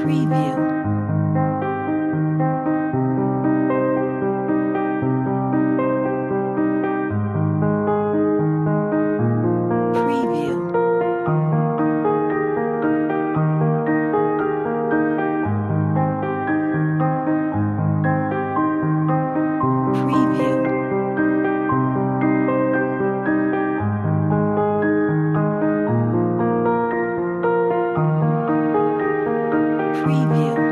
preview. Preview.